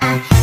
I